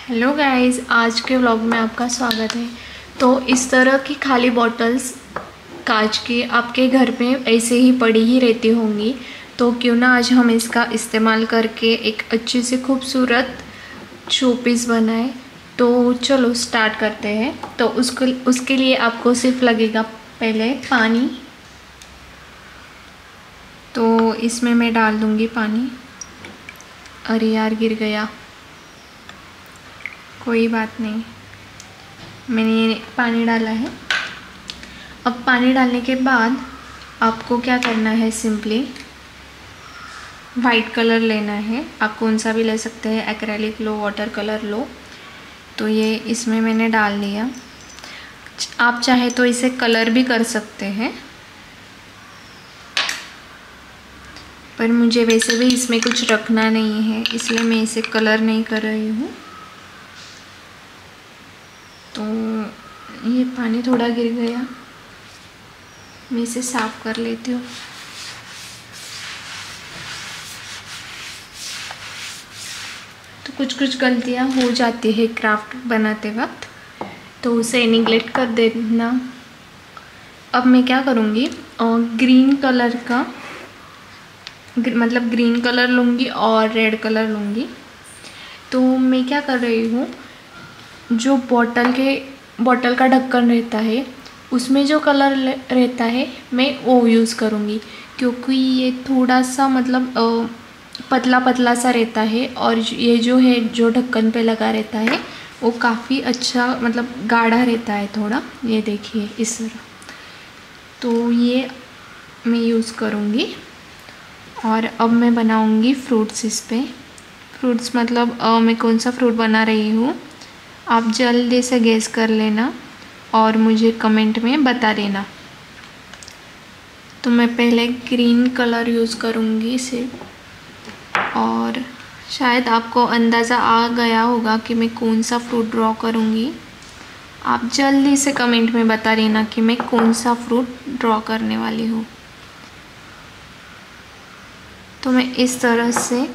Hello guys आज के vlog में आपका स्वागत है। तो इस तरह की खाली बॉटल्स कांच की आपके घर में ऐसे ही पड़ी ही रहती होंगी। तो क्यों ना आज हम इसका इस्तेमाल करके एक अच्छे से खूबसूरत शो पीस बनाए। तो चलो स्टार्ट करते हैं। तो उसको, उसके लिए आपको सिर्फ़ लगेगा पहले पानी। तो इसमें मैं डाल दूँगी पानी। अरे यार, गिर गया। कोई बात नहीं। मैंने पानी डाला है। अब पानी डालने के बाद आपको क्या करना है सिंपली? वाइट कलर लेना है। आप कौन सा भी ले सकते हैं। एक्रेलिक लो वाटर कलर लो। तो ये इसमें मैंने डाल दिया। आप चाहे तो इसे कलर भी कर सकते हैं। पर मुझे वैसे भी इसमें कुछ रखना नहीं है। इसलिए मैं इसे कलर नहीं कर रही हूँ। ये पानी थोड़ा गिर गया। मैं इसे साफ़ कर लेती हूँ। तो कुछ कुछ गलतियाँ हो जाती है क्राफ्ट बनाते वक्त। तो उसे निगलेक्ट कर देना। अब मैं क्या करूँगी? ग्रीन कलर का ग्र, मतलब ग्रीन कलर लूँगी और रेड कलर लूँगी। तो मैं क्या कर रही हूँ? जो बॉटल के बॉटल का ढक्कन रहता है उसमें जो कलर रहता है मैं वो यूज़ करूँगी। क्योंकि ये थोड़ा सा मतलब पतला पतला सा रहता है और ये जो है जो ढक्कन पे लगा रहता है वो काफ़ी अच्छा मतलब गाढ़ा रहता है थोड़ा। ये देखिए इस तरह। तो ये मैं यूज़ करूँगी। और अब मैं बनाऊँगी फ्रूट्स इस पर फ्रूट्स मतलब आ, मैं कौन सा फ्रूट बना रही हूँ? आप जल्दी से गैस कर लेना और मुझे कमेंट में बता देना। तो मैं पहले ग्रीन कलर यूज़ करूँगी इसे। और शायद आपको अंदाज़ा आ गया होगा कि मैं कौन सा फ्रूट ड्रॉ करूँगी। आप जल्दी से कमेंट में बता देना कि मैं कौन सा फ्रूट ड्रॉ करने वाली हूँ। तो मैं इस तरह से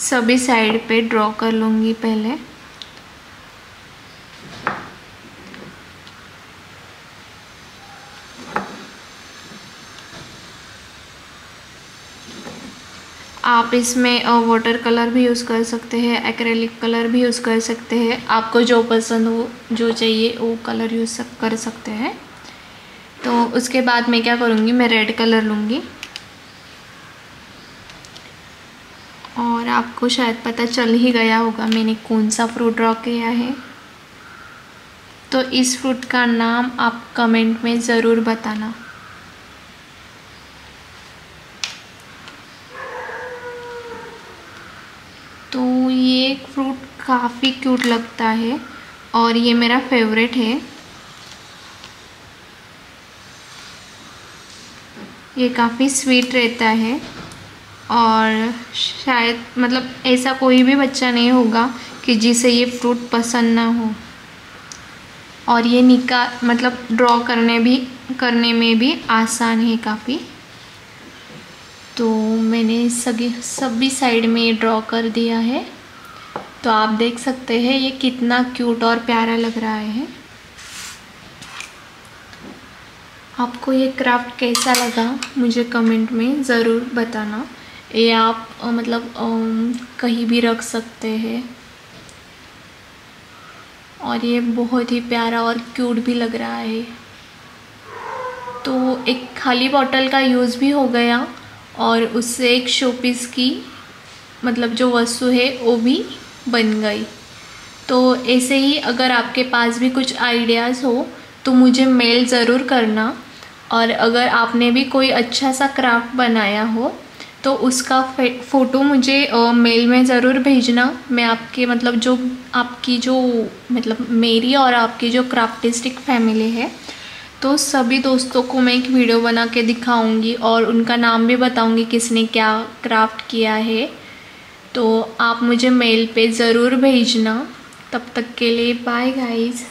सभी साइड पे ड्रॉ कर लूँगी पहले। आप इसमें वाटर कलर भी यूज़ कर सकते हैं एक्रेलिक कलर भी यूज़ कर सकते हैं। आपको जो पसंद हो, जो चाहिए, वो कलर यूज़ कर सकते हैं। तो उसके बाद मैं क्या करूँगी, मैं रेड कलर लूँगी। और आपको शायद पता चल ही गया होगा मैंने कौन सा फ्रूट ड्रॉ किया है। तो इस फ्रूट का नाम आप कमेंट में ज़रूर बताना। तो ये फ्रूट काफ़ी क्यूट लगता है और ये मेरा फेवरेट है। ये काफ़ी स्वीट रहता है और शायद मतलब ऐसा कोई भी बच्चा नहीं होगा कि जिसे ये फ्रूट पसंद ना हो। और ये निका मतलब ड्रॉ करने भी, करने में भी आसान है काफ़ी। तो मैंने सभी सभी साइड में ये ड्रॉ कर दिया है। तो आप देख सकते हैं ये कितना क्यूट और प्यारा लग रहा है। आपको ये क्राफ्ट कैसा लगा मुझे कमेंट में ज़रूर बताना। ये आप मतलब कहीं भी रख सकते हैं। और ये बहुत ही प्यारा और क्यूट भी लग रहा है। तो एक खाली बॉटल का यूज़ भी हो गया और उससे एक शोपीस की मतलब जो वस्तु है, वो भी बन गई। तो ऐसे ही अगर आपके पास भी कुछ आइडियाज़ हो तो मुझे मेल ज़रूर करना। और अगर आपने भी कोई अच्छा सा क्राफ्ट बनाया हो तो उसका फ़ोटो मुझे मेल में ज़रूर भेजना। मैं आपके मतलब जो आपकी जो मतलब मेरी और आपकी जो क्राफ्टिस्टिक फैमिली है तो सभी दोस्तों को मैं एक वीडियो बना के दिखाऊँगी और उनका नाम भी बताऊँगी किसने क्या क्राफ्ट किया है। तो आप मुझे मेल पे ज़रूर भेजना। तब तक के लिए बाय गाइज़